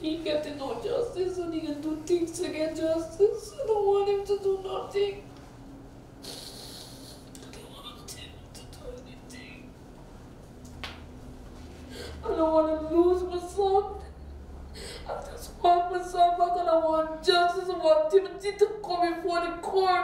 he get to know justice and he can do things to get justice. I don't want him to do nothing. I don't want him to do anything. I don't want to lose my son. I just want my son back and I want justice. I want Timothy to come before the court.